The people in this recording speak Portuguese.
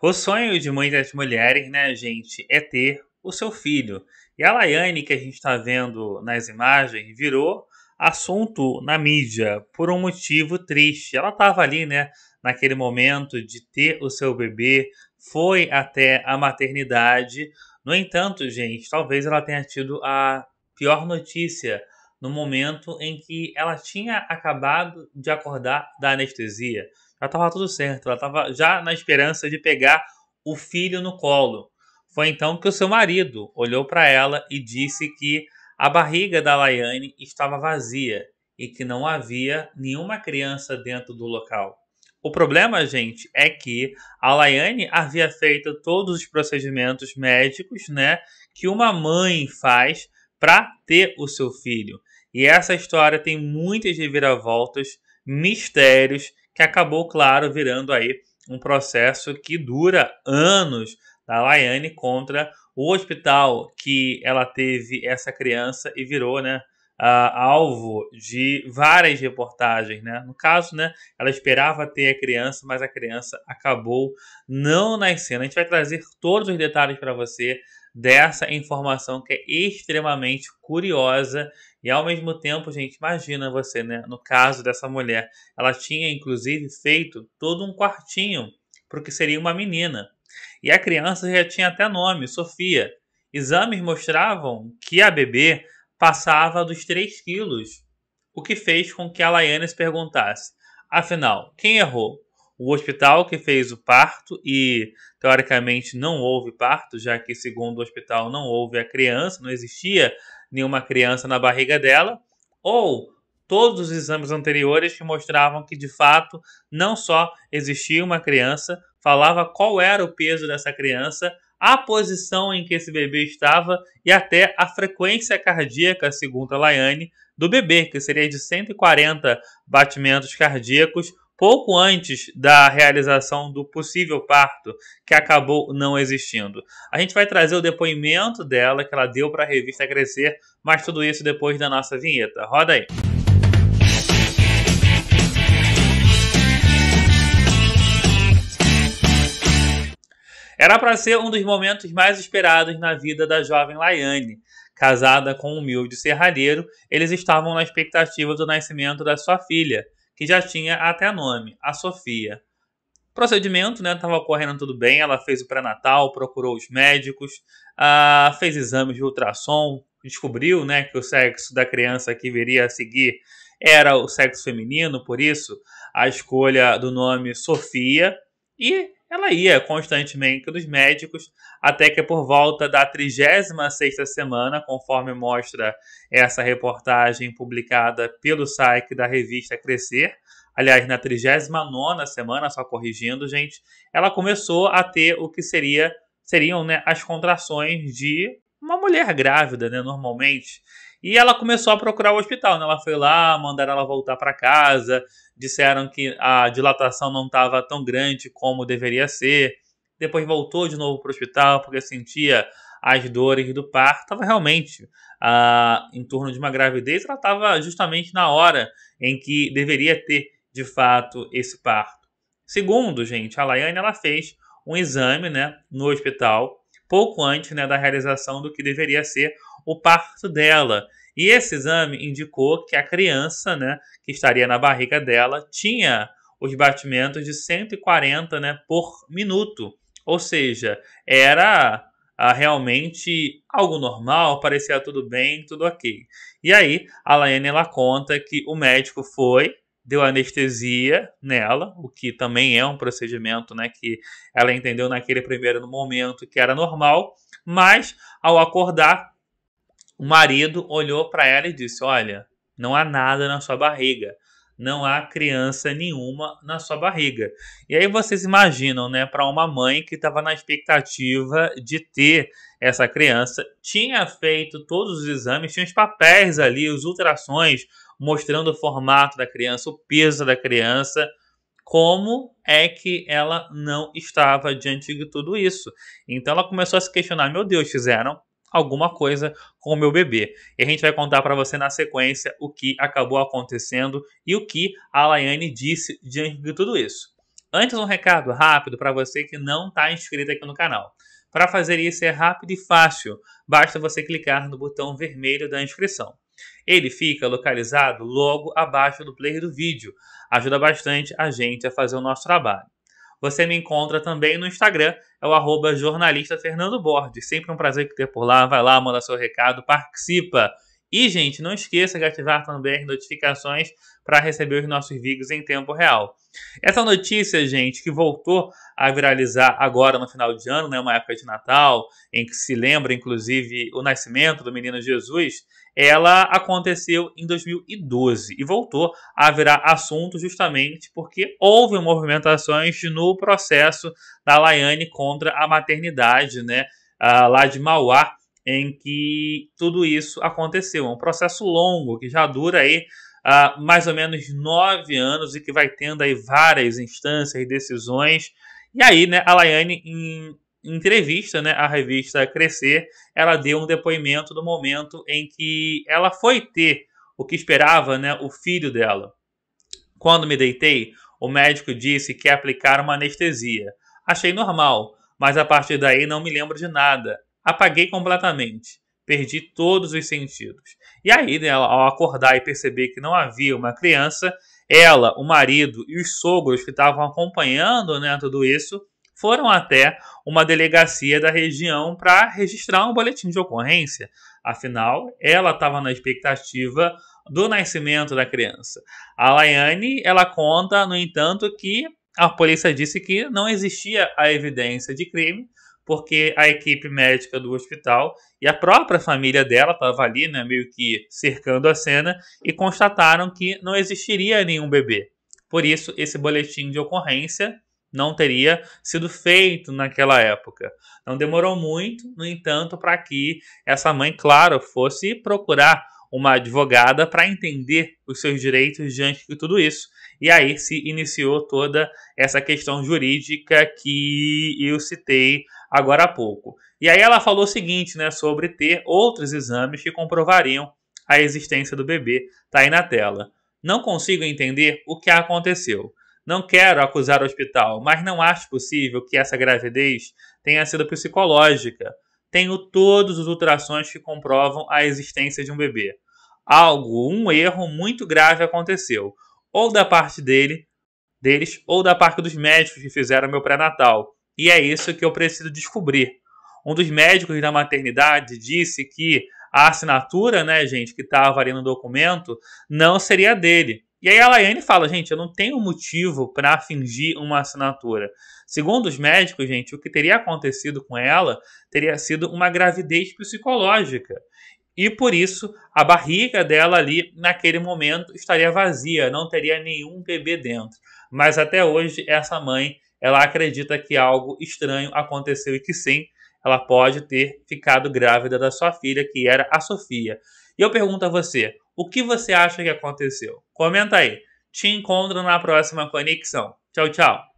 O sonho de muitas mulheres, né, gente, é ter o seu filho. E a Laiane, que a gente está vendo nas imagens, virou assunto na mídia por um motivo triste. Ela estava ali, né, naquele momento de ter o seu bebê, foi até a maternidade. No entanto, gente, talvez ela tenha tido a pior notícia no momento em que ela tinha acabado de acordar da anestesia. Já estava tudo certo, ela estava já na esperança de pegar o filho no colo. Foi então que o seu marido olhou para ela e disse que a barriga da Laiane estava vazia e que não havia nenhuma criança dentro do local. O problema, gente, é que a Laiane havia feito todos os procedimentos médicos, né, que uma mãe faz para ter o seu filho. E essa história tem muitas reviravoltas, mistérios, que acabou, claro, virando aí um processo que dura anos da Laiane contra o hospital que ela teve essa criança e virou, né, alvo de várias reportagens, né? No caso, né, ela esperava ter a criança, mas a criança acabou não nascendo. A gente vai trazer todos os detalhes para você dessa informação que é extremamente curiosa e ao mesmo tempo, gente, imagina você, né? No caso dessa mulher, ela tinha inclusive feito todo um quartinho para o que seria uma menina. E a criança já tinha até nome, Sofia. Exames mostravam que a bebê passava dos 3 quilos, o que fez com que a Laiane se perguntasse: afinal, quem errou? O hospital que fez o parto e teoricamente não houve parto, já que segundo o hospital não houve a criança, não existia nenhuma criança na barriga dela, ou todos os exames anteriores que mostravam que de fato não só existia uma criança, falava qual era o peso dessa criança, a posição em que esse bebê estava e até a frequência cardíaca, segundo a Laiane, do bebê, que seria de 140 batimentos cardíacos pouco antes da realização do possível parto, que acabou não existindo. A gente vai trazer o depoimento dela que ela deu para a revista Crescer, mas tudo isso depois da nossa vinheta. Roda aí. Era para ser um dos momentos mais esperados na vida da jovem Laiane. Casada com um humilde serralheiro, eles estavam na expectativa do nascimento da sua filha, que já tinha até nome, a Sofia. Procedimento né, estava ocorrendo tudo bem, ela fez o pré-natal, procurou os médicos, uh, fez exames de ultrassom, descobriu né, que o sexo da criança que viria a seguir era o sexo feminino, por isso a escolha do nome Sofia, e ela ia constantemente nos médicos, até que por volta da 36ª semana, conforme mostra essa reportagem publicada pelo site da revista Crescer, aliás, na 39ª semana, só corrigindo, gente, ela começou a ter o que seria seriam né, as contrações de uma mulher grávida, né, normalmente. E ela começou a procurar o hospital, né? Ela foi lá, mandaram ela voltar para casa, disseram que a dilatação não estava tão grande como deveria ser. Depois voltou de novo para o hospital porque sentia as dores do parto. Estava realmente ah, em torno de uma gravidez, ela estava justamente na hora em que deveria ter de fato esse parto. Segundo, gente, a Laiane ela fez um exame né, no hospital pouco antes né, da realização do que deveria ser o parto dela. E esse exame indicou que a criança, né, que estaria na barriga dela, tinha os batimentos de 140 né, por minuto. Ou seja, era ah, realmente algo normal, parecia tudo bem, tudo ok. E aí, a Laiane ela conta que o médico foi, deu anestesia nela, o que também é um procedimento né, que ela entendeu naquele primeiro momento que era normal, mas ao acordar o marido olhou para ela e disse: Olha, não há nada na sua barriga. Não há criança nenhuma na sua barriga. E aí vocês imaginam, né, para uma mãe que estava na expectativa de ter essa criança, tinha feito todos os exames, tinha os papéis ali, os ultrassons mostrando o formato da criança, o peso da criança. Como é que ela não estava diante de tudo isso? Então ela começou a se questionar: meu Deus, fizeram alguma coisa com o meu bebê. E a gente vai contar para você na sequência o que acabou acontecendo e o que a Laiane disse diante de tudo isso. Antes, um recado rápido para você que não está inscrito aqui no canal. Para fazer isso é rápido e fácil, basta você clicar no botão vermelho da inscrição. Ele fica localizado logo abaixo do player do vídeo, ajuda bastante a gente a fazer o nosso trabalho. Você me encontra também no Instagram, é o arroba jornalista Fernando. Sempre um prazer ter por lá. Vai lá, manda seu recado, participa. E, gente, não esqueça de ativar também as notificações para receber os nossos vídeos em tempo real. Essa notícia, gente, que voltou a viralizar agora no final de ano, né, uma época de Natal, em que se lembra, inclusive, o nascimento do menino Jesus, ela aconteceu em 2012 e voltou a virar assunto justamente porque houve movimentações no processo da Laiane contra a maternidade, né, lá de Mauá, em que tudo isso aconteceu. É um processo longo que já dura aí uh, mais ou menos nove anos e que vai tendo aí várias instâncias e decisões. E aí, né, a Laiane, em, em entrevista né, à revista Crescer, ela deu um depoimento do momento em que ela foi ter o que esperava, né, o filho dela. Quando me deitei, o médico disse que ia aplicar uma anestesia. Achei normal, mas a partir daí não me lembro de nada. Apaguei completamente. Perdi todos os sentidos. E aí, né, ao acordar e perceber que não havia uma criança, ela, o marido e os sogros que estavam acompanhando né, tudo isso foram até uma delegacia da região para registrar um boletim de ocorrência. Afinal, ela estava na expectativa do nascimento da criança. A Laiane, ela conta, no entanto, que a polícia disse que não existia a evidência de crime, porque a equipe médica do hospital e a própria família dela estava ali, né, meio que cercando a cena, e constataram que não existiria nenhum bebê. Por isso, esse boletim de ocorrência não teria sido feito naquela época. Não demorou muito, no entanto, para que essa mãe, claro, fosse procurar uma advogada para entender os seus direitos diante de tudo isso. E aí se iniciou toda essa questão jurídica que eu citei agora há pouco. E aí ela falou o seguinte, né, sobre ter outros exames que comprovariam a existência do bebê. Tá aí na tela. Não consigo entender o que aconteceu. Não quero acusar o hospital, mas não acho possível que essa gravidez tenha sido psicológica. Tenho todos os ultrassons que comprovam a existência de um bebê. Algo, um erro muito grave aconteceu, ou da parte dele, deles, ou da parte dos médicos que fizeram meu pré-natal. E é isso que eu preciso descobrir. Um dos médicos da maternidade disse que a assinatura, né, gente, que estava ali no documento, não seria dele. E aí a Laiane fala, gente, eu não tenho motivo para fingir uma assinatura. Segundo os médicos, gente, o que teria acontecido com ela teria sido uma gravidez psicológica. E por isso a barriga dela ali, naquele momento, estaria vazia, não teria nenhum bebê dentro. Mas até hoje, essa mãe ela acredita que algo estranho aconteceu e que sim, ela pode ter ficado grávida da sua filha, que era a Sofia. E eu pergunto a você, o que você acha que aconteceu? Comenta aí. Te encontro na próxima conexão. Tchau, tchau.